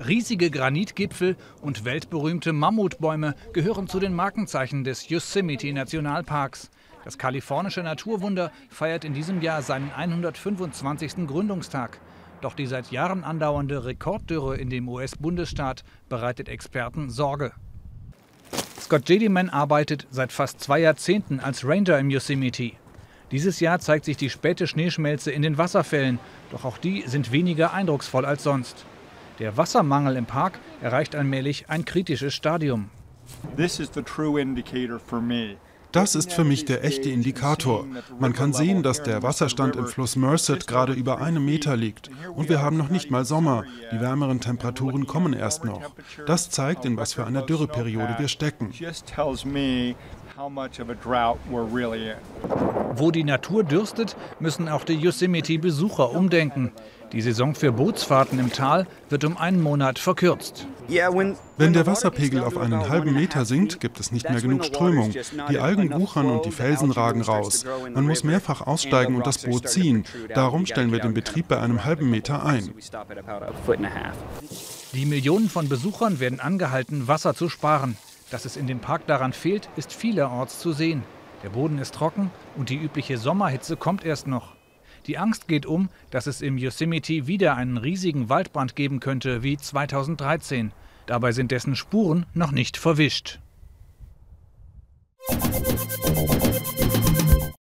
Riesige Granitgipfel und weltberühmte Mammutbäume gehören zu den Markenzeichen des Yosemite Nationalparks. Das kalifornische Naturwunder feiert in diesem Jahr seinen 125. Gründungstag. Doch die seit Jahren andauernde Rekorddürre in dem US-Bundesstaat bereitet Experten Sorge. Scott Jediman arbeitet seit fast zwei Jahrzehnten als Ranger im Yosemite. Dieses Jahr zeigt sich die späte Schneeschmelze in den Wasserfällen, doch auch die sind weniger eindrucksvoll als sonst. Der Wassermangel im Park erreicht allmählich ein kritisches Stadium. Das ist für mich der echte Indikator. Man kann sehen, dass der Wasserstand im Fluss Merced gerade über einem Meter liegt. Und wir haben noch nicht mal Sommer. Die wärmeren Temperaturen kommen erst noch. Das zeigt, in was für einer Dürreperiode wir stecken. Wo die Natur dürstet, müssen auch die Yosemite-Besucher umdenken. Die Saison für Bootsfahrten im Tal wird um einen Monat verkürzt. Wenn der Wasserpegel auf einen halben Meter sinkt, gibt es nicht mehr genug Strömung. Die Algen wuchern und die Felsen ragen raus. Man muss mehrfach aussteigen und das Boot ziehen. Darum stellen wir den Betrieb bei einem halben Meter ein. Die Millionen von Besuchern werden angehalten, Wasser zu sparen. Dass es in dem Park daran fehlt, ist vielerorts zu sehen. Der Boden ist trocken und die übliche Sommerhitze kommt erst noch. Die Angst geht um, dass es im Yosemite wieder einen riesigen Waldbrand geben könnte wie 2013. Dabei sind dessen Spuren noch nicht verwischt.